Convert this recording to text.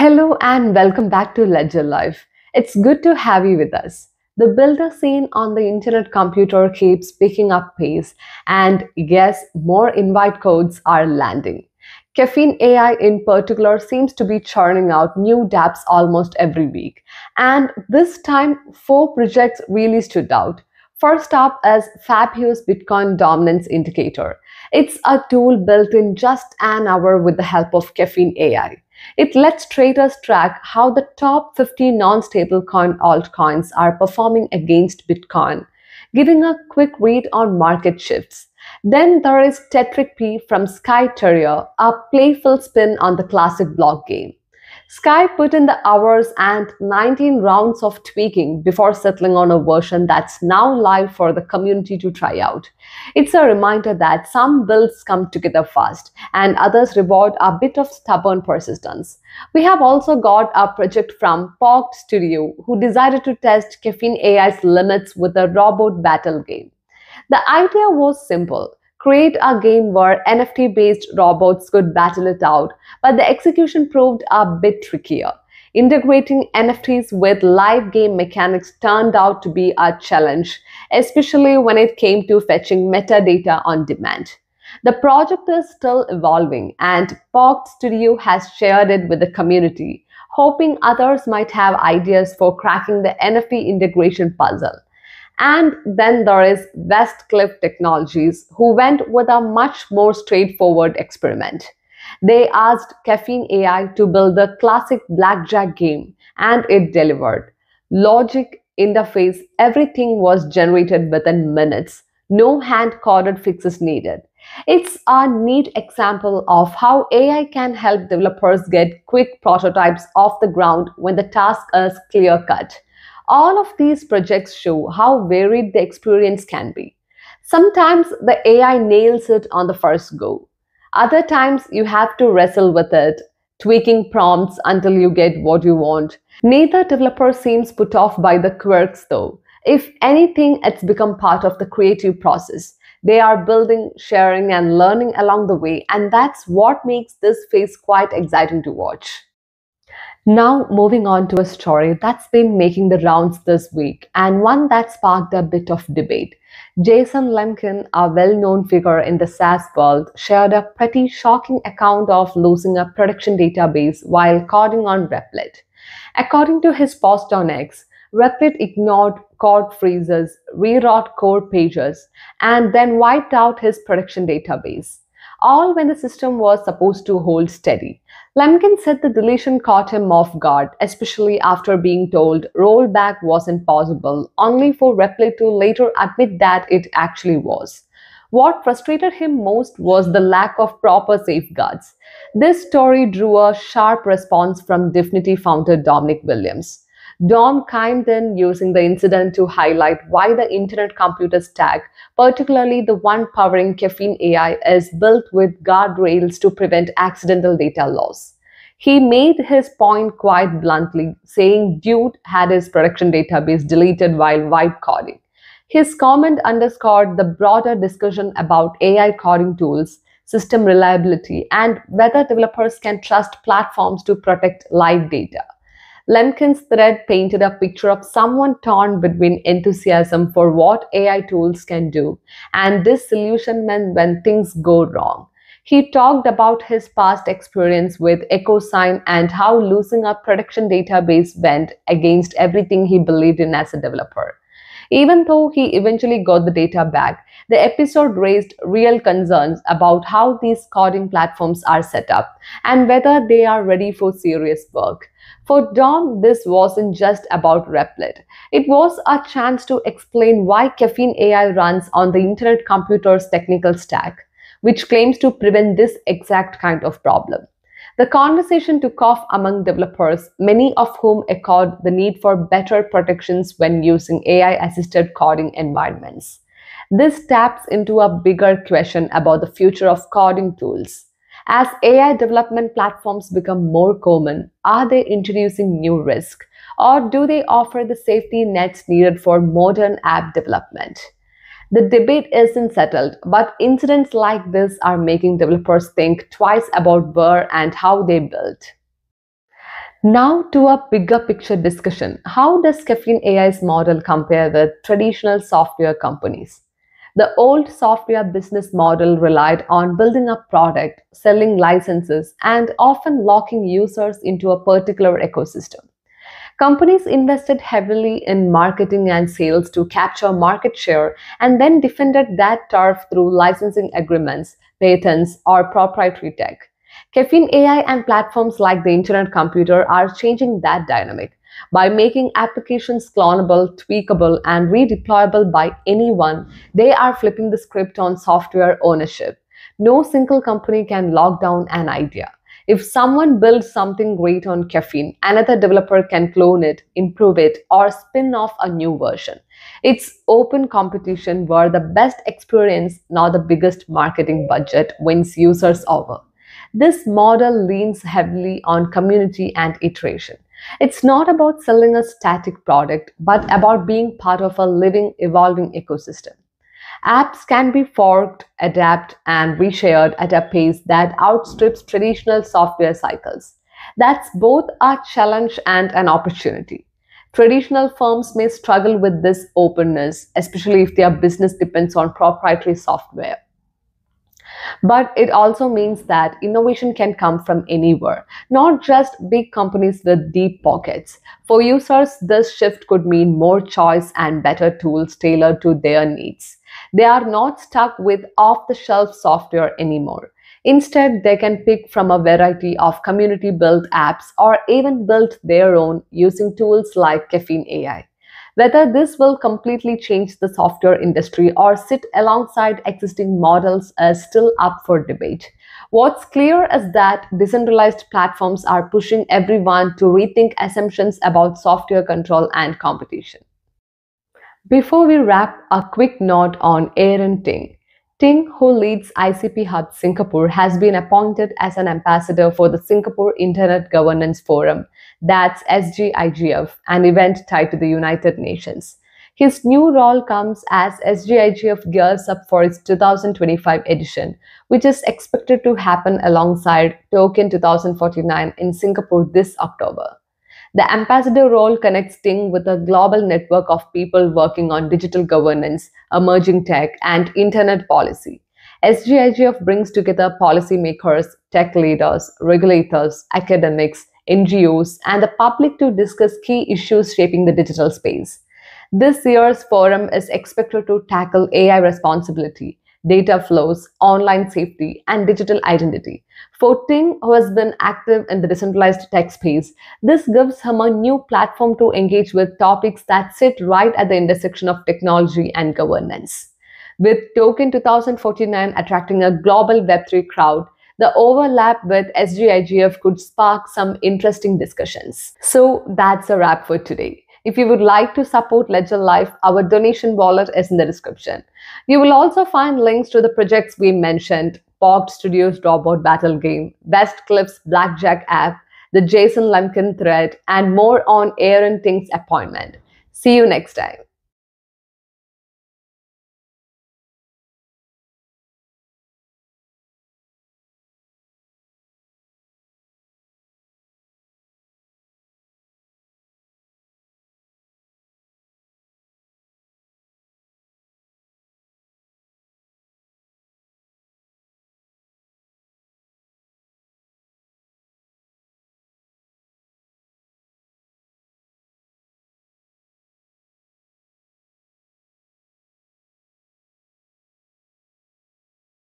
Hello and welcome back to Ledger Life. It's good to have you with us. The builder scene on the internet computer keeps picking up pace, and yes, more invite codes are landing. Caffeine AI in particular seems to be churning out new dApps almost every week. And this time, four projects really stood out. First up is Fabio's Bitcoin Dominance Indicator. It's a tool built in just an hour with the help of Caffeine AI. It lets traders track how the top 50 non-stable coin altcoins are performing against Bitcoin, giving a quick read on market shifts. Then there is TETRICP from Skye Terrier, a playful spin on the classic block game. Skye put in the hours and 19 rounds of tweaking before settling on a version that's now live for the community to try out. It's a reminder that some builds come together fast and others reward a bit of stubborn persistence. We have also got a project from Pokedstudio who decided to test Caffeine AI's limits with a robot battle game. The idea was simple create a game where NFT based robots could battle it out, but the execution proved a bit trickier. Integrating NFTs with live game mechanics turned out to be a challenge, especially when it came to fetching metadata on demand. The project is still evolving, and Pokedstudio has shared it with the community, hoping others might have ideas for cracking the NFT integration puzzle. And then there is Westcliff Technologies, who went with a much more straightforward experiment. They asked Caffeine AI to build the classic blackjack game, and it delivered. Logic, interface, everything was generated within minutes. No hand coded fixes needed. It's a neat example of how AI can help developers get quick prototypes off the ground when the task is clear cut. All of these projects show how varied the experience can be. Sometimes the AI nails it on the first go. Other times you have to wrestle with it, tweaking prompts until you get what you want. Neither developer seems put off by the quirks though. If anything, it's become part of the creative process. They are building, sharing, and learning along the way, and that's what makes this phase quite exciting to watch. Now, moving on to a story that's been making the rounds this week and one that sparked a bit of debate. Jason Lemkin, a well known figure in the SaaS world, shared a pretty shocking account of losing a production database while coding on Replit. According to his post on X, Replit ignored code freezes, rewrote code pages, and then wiped out his production database all when the system was supposed to hold steady. Lemkin said the deletion caught him off guard, especially after being told rollback wasn't possible, only for Replit to later admit that it actually was. What frustrated him most was the lack of proper safeguards. This story drew a sharp response from Dfinity founder Dominic Williams. Dom in using the incident to highlight why the internet computer stack, particularly the one powering Caffeine AI, is built with guardrails to prevent accidental data loss. He made his point quite bluntly, saying Dude had his production database deleted while vibe coding. His comment underscored the broader discussion about AI coding tools, system reliability, and whether developers can trust platforms to protect live data. Lemkin's thread painted a picture of someone torn between enthusiasm for what AI tools can do and this disillusionment when things go wrong. He talked about his past experience with EchoSign and how losing a production database went against everything he believed in as a developer. Even though he eventually got the data back, the episode raised real concerns about how these coding platforms are set up and whether they are ready for serious work. For Dom, this wasn't just about Replit. It was a chance to explain why Caffeine AI runs on the Internet Computer's technical stack, which claims to prevent this exact kind of problem. The conversation took off among developers, many of whom echoed the need for better protections when using AI assisted coding environments. This taps into a bigger question about the future of coding tools. As AI development platforms become more common, are they introducing new risk? Or do they offer the safety nets needed for modern app development? The debate isn't settled, but incidents like this are making developers think twice about where and how they build. Now to a bigger picture discussion. How does Caffeine AI's model compare with traditional software companies? The old software business model relied on building a product, selling licenses, and often locking users into a particular ecosystem. Companies invested heavily in marketing and sales to capture market share and then defended that turf through licensing agreements, patents, or proprietary tech. Caffeine AI and platforms like the Internet Computer are changing that dynamic. By making applications clonable, tweakable, and redeployable by anyone, they are flipping the script on software ownership. No single company can lock down an idea. If someone builds something great on caffeine, another developer can clone it, improve it, or spin off a new version. It's open competition where the best experience, not the biggest marketing budget, wins users over. This model leans heavily on community and iteration. It's not about selling a static product, but about being part of a living, evolving ecosystem. Apps can be forked, adapted, and reshared at a pace that outstrips traditional software cycles. That's both a challenge and an opportunity. Traditional firms may struggle with this openness, especially if their business depends on proprietary software. But it also means that innovation can come from anywhere, not just big companies with deep pockets. For users, this shift could mean more choice and better tools tailored to their needs. They are not stuck with off the shelf software anymore. Instead, they can pick from a variety of community built apps or even build their own using tools like Caffeine AI. Whether this will completely change the software industry or sit alongside existing models is still up for debate. What's clear is that decentralized platforms are pushing everyone to rethink assumptions about software control and competition. Before we wrap, a quick note on Aaron Ting. Ting, who leads ICP Hub Singapore, has been appointed as an ambassador for the Singapore Internet Governance Forum, that's SGIGF, an event tied to the United Nations. His new role comes as SGIGF gears up for its 2025 edition, which is expected to happen alongside Token 2049 in Singapore this October. The ambassador role connects Ting with a global network of people working on digital governance, emerging tech, and internet policy. SGIGF brings together policymakers, tech leaders, regulators, academics, NGOs, and the public to discuss key issues shaping the digital space. This year's forum is expected to tackle AI responsibility, data flows, online safety, and digital identity. For Ting, who has been active in the decentralized tech space, this gives him a new platform to engage with topics that sit right at the intersection of technology and governance. With Token 2049 attracting a global Web3 crowd, the overlap with SGIGF could spark some interesting discussions. So that's a wrap for today. If you would like to support Ledger Life, our donation wallet is in the description. You will also find links to the projects we mentioned, Pokedstudio's Robot Battle Game, Best Clips Blackjack app, the Jason Lemkin thread, and more on Aaron Ting's appointment. See you next time.